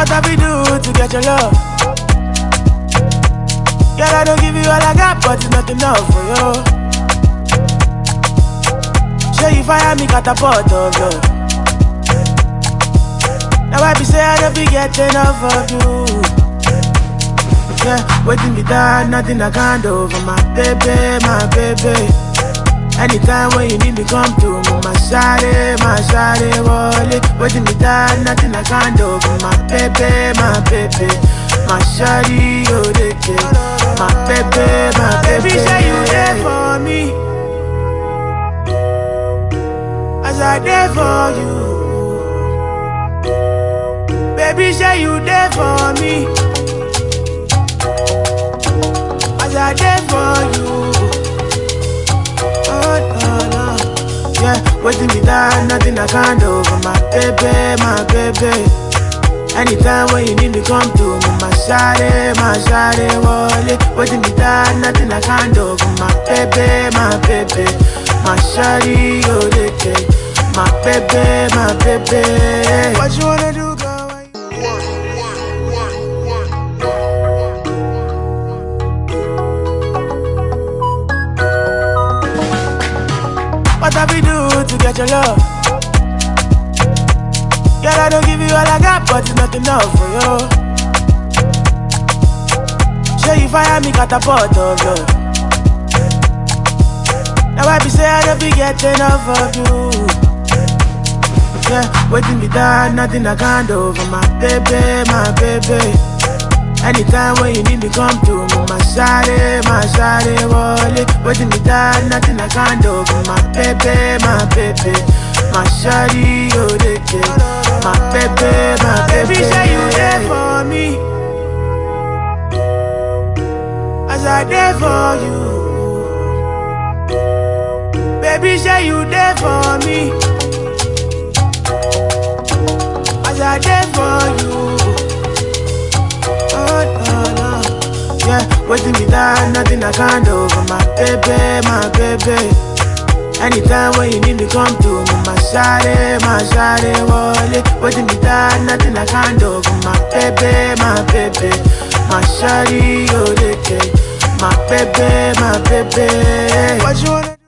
What have we do to get your love? Girl, I don't give you all I got, but it's not enough for you. Show you fire me catapult, of love. Now I be say I don't be getting enough of you. Yeah, waiting me down, nothing I can't do for my baby, my baby. Anytime when you need me, come to me, my shawty, my shawty, wallet. Waiting me down, nothing I can't do for my baby, my baby. My shawty, oh, they. My baby, my baby. Baby, say you there for me. As I there for you. Baby, say you there for me. Waiting me down, nothing I can't do for my baby, my baby. Anytime when you need me, come to me, my shawty, my shawty, wallet. Waiting me down, nothing I can't do for my baby, my baby. My shawty, oh, they care. My baby, my baby. What you wanna do? What have we do to get your love? Girl, I don't give you all I got, but it's not enough for you. Show you fire me catapult of you. Now I be say I don't be getting enough of you. Yeah, waiting me down, nothing I can't do for my baby, my baby. Anytime when you need me, come to me, my shawty, my shawty, wallet. Waiting me down, nothing I can't do for my baby, my baby. My shawty, oh, they. My baby, my baby. Baby, say you there for me. As I there for you. Baby, say you there for me. Waiting me down, nothing I can't do for my baby, my baby. Anytime when you need me, come to me, my shawty, my shawty, wallet. Waiting me down, nothing I can't do for my baby, my baby. My shawty, oh, they. My baby, my baby. What you wanna